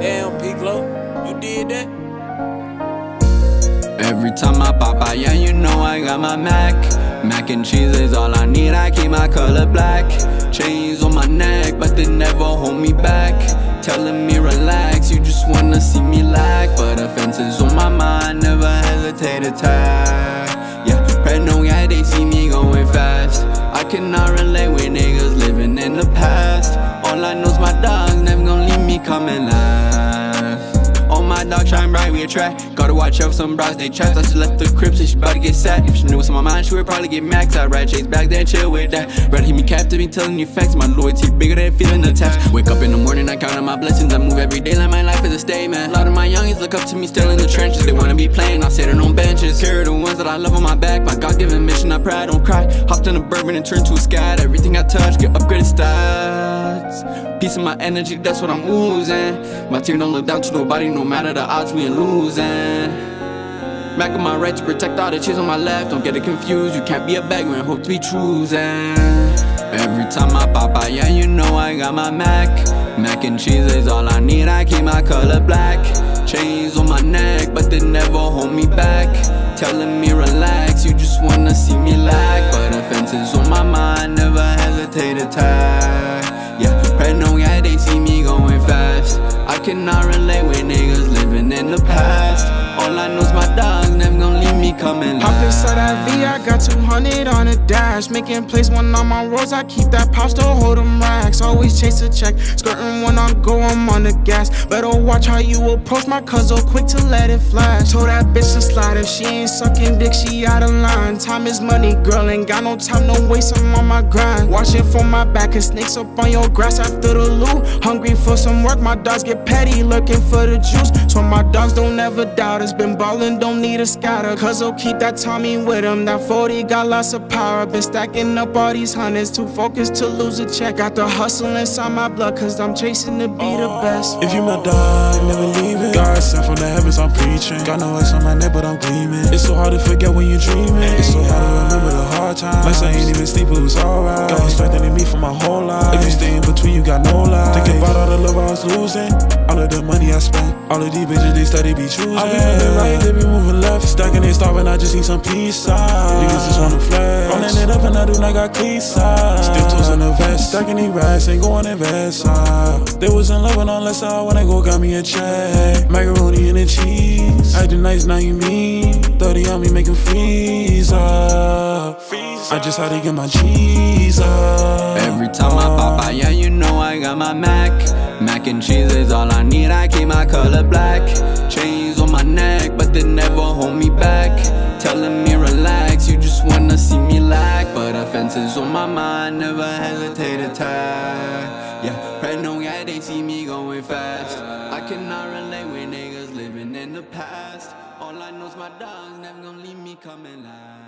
Damn, Piglo, you did that? Every time I pop out, yeah, you know I got my Mac. Mac and cheese is all I need, I keep my color black. Chains on my neck, but they never hold me back. Telling me relax, you just wanna see me lack. But offenses on my mind, never hesitate to attack. Yeah, paranoia, yeah, they see me going fast. I cannot relate with niggas living in the past. All I know is my dog never gonna leave me coming last. All my dogs shine bright, we attract. Gotta watch out for some bras, they trapped. I just left the crib, so she about to get sad. If she knew what's on my mind, she would probably get max. I ride chase back, then chill with that. Rather hear me captive, me telling you facts. My loyalty bigger than feeling attached. Wake up in the morning, I count on my blessings. I move every day like my life is a statement. A lot of my youngins look up to me, still in the trenches. They wanna be playing, I sit on benches. Carry the ones that I love on my back. My God given mission, I pride, don't cry. Hopped in a Burban and turned to a scat. Everything I touch, get upgraded stats. Piece of my energy, that's what I'm oozing. My team don't look down to nobody, no matter the odds, we ain't losing. Back on my right to protect all the cheese on my left. Don't get it confused, you can't be a beggar and hope to be choosing. Every time I pop out, yeah, you know I got my Mac. Mac and cheese is all I need, I keep my color black. Chains on my neck, but they never hold me back. Telling me relax, you just wanna see me lack. But offenses on my mind, never hesitate to tag. Yeah, fast. I relate with niggas coming Hop inside that V, I got 200 on the dash. Making plays when I'm on roads, I keep that pouch to hold them racks. Always chase a check, skirting when I go, I'm on the gas. Better watch how you approach my cuz, oh, quick to let it flash. Told that bitch to slide if she ain't sucking dick, she out of line. Time is money, girl, ain't got no time, no waste, I'm on my grind. Watching from my back, and snakes up on your grass after the loot. Hungry for some work, my dogs get petty, looking for the juice. So my dogs don't ever doubt it's Been ballin', don't need a scatter. Cuz I'll keep that Tommy with him. That 40 got lots of power. Been stacking up all these hundreds, too focused to lose a check. Got the hustle inside my blood, cause I'm chasing to be the best. If you my dog, never leaving. God sent from the heavens, I'm preaching. Got no ice on my neck, but I'm gleaming. It's so hard to forget when you're dreaming. It's so hard to remember the hard times. Like I ain't even sleep, it was alright. Was losing, all of the money I spent, all of these bitches they steady be choosing. I be moving right, they be moving left. Stacking and starving, I just need some peace. Side. Niggas just wanna flex. Rolling it up and I do like I clean side. Still toes in the vest, stacking these racks, ain't going invest. Side. Ah. They was in love and unless I wanna go, got me a check. Macaroni and the cheese. Acting nice, now you mean. 30 on me, making freeze up. I just had to get my cheese up. Every time I pop out, yeah, you know I got my Mac. Mac and cheese is all I need, I keep my color black. Chains on my neck, but they never hold me back. Telling me relax, you just wanna see me lack. But offenses on my mind, never hesitate to tag. Yeah, paranoia, they see me going fast. I cannot relate with niggas living in the past. All I know's my dogs never gonna leave me coming last.